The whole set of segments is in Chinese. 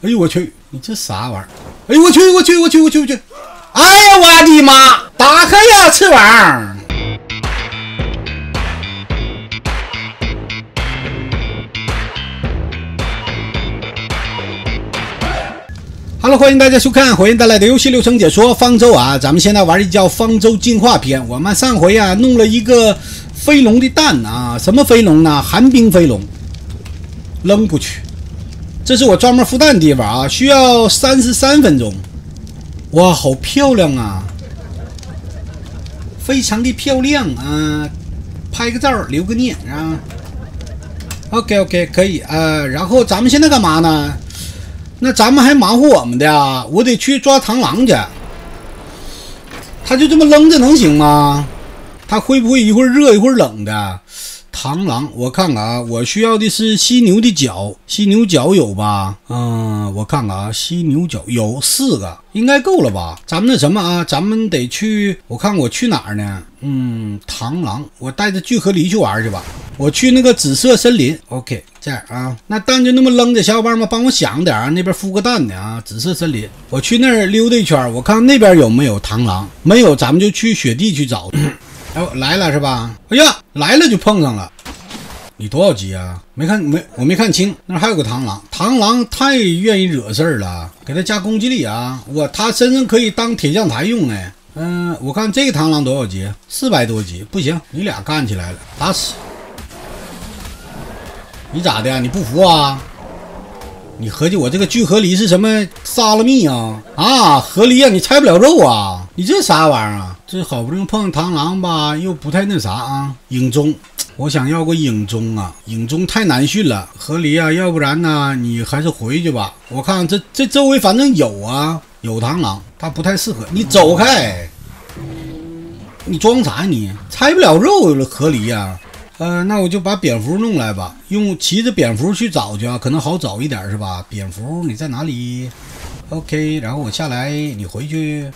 哎呦我去，你这啥玩意儿？哎呦我去我去我去我去我去！哎呀我的妈！打开呀，翅膀！Hello，欢迎大家收看火焰带来的游戏流程解说。方舟啊，咱们现在玩的叫《方舟进化篇》。我们上回啊弄了一个飞龙的蛋啊，什么飞龙呢？寒冰飞龙，扔不去。这是我专门孵蛋的地方啊，需要三十三分钟。哇，好漂亮啊，非常的漂亮啊！拍个照留个念啊。OK OK，可以啊。然后咱们现在干嘛呢？那咱们还忙活我们的啊！我得去抓螳螂去。他就这么扔着能行吗？他会不会一会儿热一会儿冷的？螳螂，我看看啊，我需要的是犀牛的角，犀牛角有吧？嗯，我看看啊，犀牛角有四个，应该够了吧？咱们那什么啊，咱们得去，我看我去哪儿呢？嗯，螳螂，我带着聚合离去玩去吧。我去那个紫色森林。OK，这样啊，那蛋就那么扔着，小伙伴们帮我想点啊，那边孵个蛋呢啊，紫色森林，我去那儿溜达一圈，我看那边有没有螳螂，没有，咱们就去雪地去找。哦，来了是吧？哎呀，来了就碰上了。你多少级啊？没看没，我没看清。那还有个螳螂，螳螂太愿意惹事儿了，给他加攻击力啊！我他身上可以当铁匠台用呢。嗯，我看这个螳螂多少级？四百多级，不行，你俩干起来了，打死！你咋的？你不服啊？你合计我这个聚合梨是什么沙拉蜜啊？啊，合梨啊，你拆不了肉啊？你这啥玩意儿啊？这好不容易碰上螳螂吧，又不太那啥啊？影中，我想要个影中啊，影中太难驯了。河狸啊，要不然呢，你还是回去吧。我看这这周围反正有啊，有螳螂，它不太适合。你走开！你装啥你？拆不了肉了，河狸呀？呃，那我就把蝙蝠弄来吧，用骑着蝙蝠去找去啊，可能好找一点是吧？蝙蝠你在哪里？OK，然后我下来，你回去，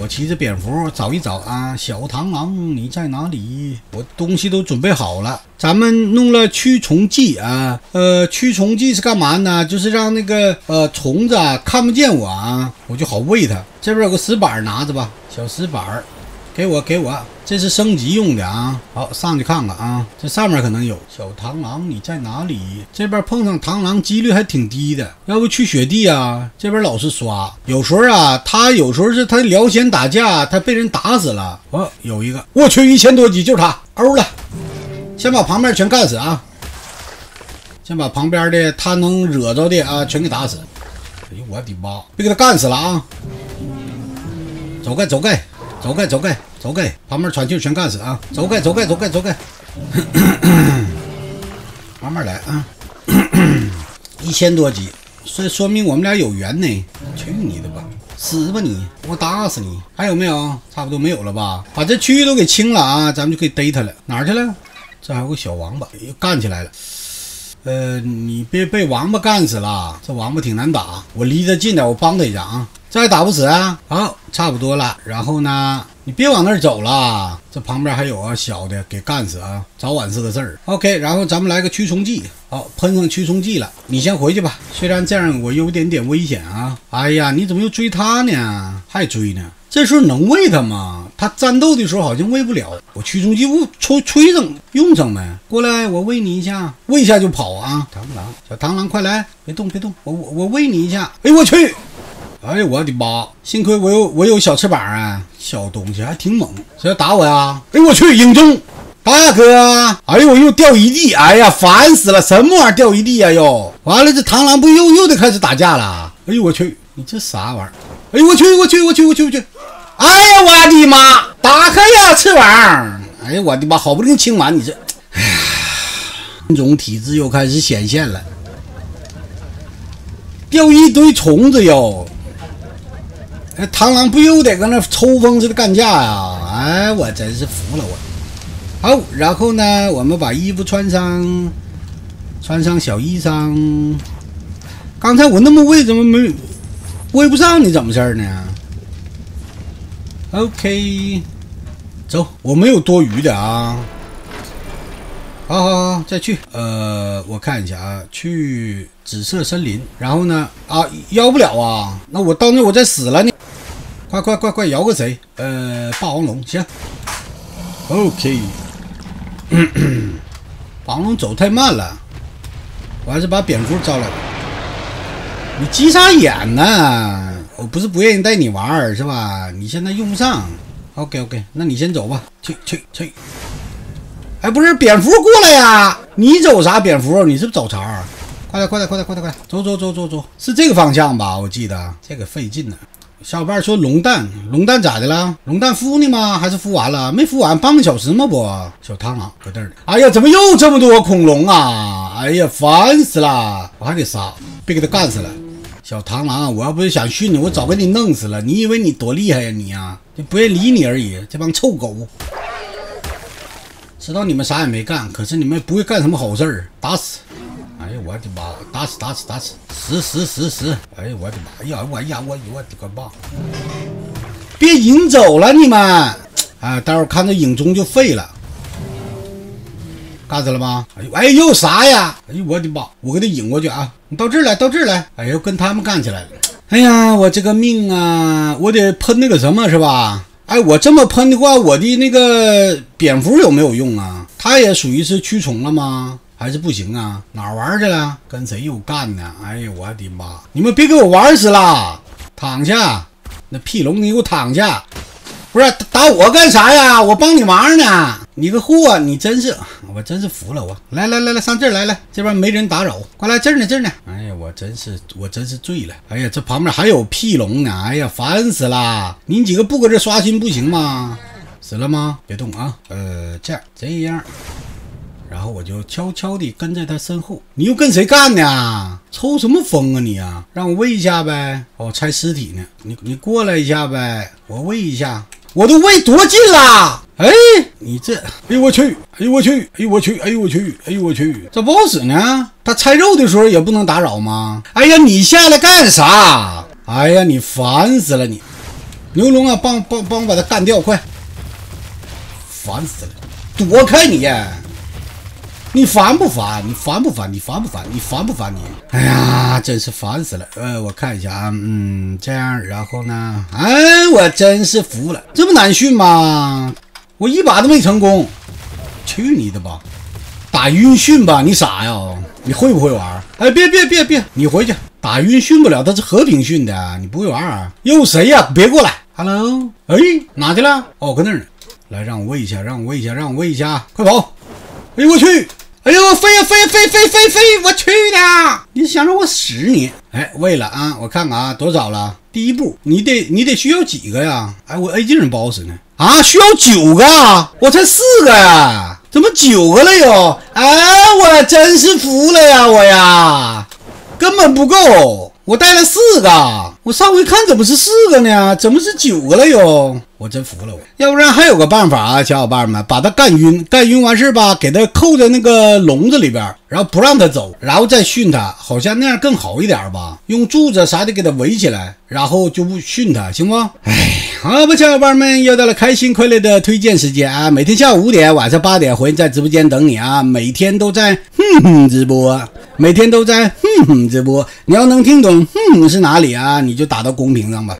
我骑着蝙蝠找一找啊，小螳螂你在哪里？我东西都准备好了，咱们弄了驱虫剂啊，呃，驱虫剂是干嘛呢？就是让那个呃虫子啊看不见我啊，我就好喂它。这边有个石板拿着吧，小石板。给我，给我，这是升级用的啊！好，上去看看啊，这上面可能有小螳螂，你在哪里？这边碰上螳螂几率还挺低的，要不去雪地啊？这边老是刷，有时候啊，他有时候是他聊闲打架，他被人打死了。哦，有一个，我去，一千多级就是他，欧了！先把旁边全干死啊！先把旁边的他能惹着的啊，全给打死！哎呦我的妈，别给他干死了啊！走开，走开！走开，走开，走开！旁边喘气全干死啊！走开，走开，走开，走开！慢慢来啊！一千多级，这说明我们俩有缘呢。去你的吧，死吧你！我打死你！还有没有？差不多没有了吧？把这区域都给清了啊，咱们就可以逮他了。哪儿去了？这还有个小王八，又干起来了。呃，你别被王八干死了，这王八挺难打。我离得近点，我帮他一下啊。这还打不死啊？好，差不多了。然后呢，你别往那儿走了，这旁边还有啊，小的给干死啊，早晚是个事儿。OK，然后咱们来个驱虫剂，好，喷上驱虫剂了。你先回去吧，虽然这样我有点点危险啊。哎呀，你怎么又追他呢？还追呢？这时候能喂他吗？他战斗的时候好像喂不了。我驱虫剂物吹吹上用上没？过来，我喂你一下，喂一下就跑啊！螳螂，小螳螂，快来，别动，别动，我我我喂你一下。哎呦我去！哎呀，我的妈！幸亏我有我有小翅膀啊，小东西还挺猛。谁要打我呀？哎呦我去，影中大哥！哎呦我又掉一地！哎呀，烦死了！什么玩意儿掉一地呀？又完了，这螳螂不又又得开始打架了？哎呦我去，你这啥玩意儿？哎呦我去，我去，我去，我去，我去！哎呀，我的妈！打开呀，翅膀！哎呀，我的妈！好不容易清完，你这，哎呀，这种体质又开始显现了，掉一堆虫子哟。那，螳螂不又得搁那抽风似的干架呀？哎，我真是服了我。好，然后呢，我们把衣服穿上，穿上小衣裳。刚才我那么喂，怎么没喂不上？你怎么事儿呢？OK，走，我没有多余的啊。好好好，再去。呃，我看一下啊，去紫色森林。然后呢？啊，要不了啊。那我到那我再死了呢。快快快快，摇个谁？呃，霸王龙行。OK。霸王龙走太慢了，我还是把蝙蝠招来。你急啥眼呢？我不是不愿意带你玩是吧？你现在用不上。OK OK，那你先走吧。去去去。哎，不是蝙蝠过来呀！你走啥蝙蝠？你是不是找茬？快点，快点，快点，快点，快点！走走走走走，是这个方向吧？我记得这个费劲呢。小伙伴说龙蛋，龙蛋咋的了？龙蛋孵呢吗？还是孵完了？没孵完，半个小时吗？不，小螳螂搁这儿呢。哎呀，怎么又这么多恐龙啊？哎呀，烦死了！我还得杀，别给他干死了。小螳螂，我要不是想训你，我早给你弄死了。你以为你多厉害呀？你呀，就不愿理你而已。这帮臭狗。知道你们啥也没干，可是你们不会干什么好事儿，打死！哎呀，我的妈！打死，打死，打死！死死死死！哎呀，我的妈呀！我呀，我我的个妈！别引走了你们！哎，待会儿看着影中就废了。干死了吗？哎呦，哎呦，啥呀？哎呦，我的妈！我给他引过去啊！你到这儿来，到这儿来！哎呦，跟他们干起来了！哎呀，我这个命啊！我得喷那个什么，是吧？哎，我这么喷的话，我的那个蝙蝠有没有用啊？它也属于是驱虫了吗？还是不行啊？哪玩去了？跟谁又干呢？哎呀，我的妈！你们别给我玩死了！躺下，那屁龙，你给我躺下！不是打我干啥呀？我帮你忙呢！你个货，你真是，我真是服了我。来来来来，上这儿来来，这边没人打扰，快来这儿呢这儿呢。哎呀，我真是我真是醉了。哎呀，这旁边还有屁龙呢。哎呀，烦死了！你几个不搁这刷新不行吗？死了吗？别动啊。呃，这样这样，然后我就悄悄地跟在他身后。你又跟谁干呢？抽什么风啊你啊？让我喂一下呗。哦，拆尸体呢。你你过来一下呗，我喂一下。我都喂多近了！哎，你这，哎呦我去，哎呦我去，哎呦我去，哎呦我去，哎呦我去，这不好使呢。他拆肉的时候也不能打扰吗？哎呀，你下来干啥？哎呀，你烦死了你！牛龙啊，帮帮帮我把他干掉，快！烦死了，躲开你！你烦不烦？你烦不烦？你烦不烦？你烦不烦你？哎呀，真是烦死了。呃，我看一下啊，嗯，这样，然后呢？哎，我真是服了，这么难训吗？我一把都没成功。去你的吧！打晕训吧，你傻呀？你会不会玩？哎，别别别别，你回去打晕训不了，他是和平训的，你不会玩。又谁呀？别过来！Hello，哎，哪去了？哦，搁那儿呢。来，让我喂一下，让我喂一下，让我喂一下，快跑！哎呦我去！哎呦，飞呀飞呀飞飞飞飞！我去的，你想让我死你？哎，为了啊！我看看啊，多少了？第一步，你得你得需要几个呀？哎，我 A 镜不好使呢。啊，需要九个，我才四个呀，怎么九个了又？哎，我真是服了呀，我呀，根本不够，我带了四个，我上回看怎么是四个呢？怎么是九个了又？我真服了我，要不然还有个办法啊，小伙伴们，把他干晕，干晕完事吧，给他扣在那个笼子里边，然后不让它走，然后再训它，好像那样更好一点吧？用柱子啥的给他围起来，然后就不训它，行不？哎，好吧，小伙伴们，又到了开心快乐的推荐时间啊！每天下午五点，晚上八点，回在直播间等你啊！每天都在哼哼直播，每天都在哼哼直播，你要能听懂哼哼是哪里啊，你就打到公屏上吧。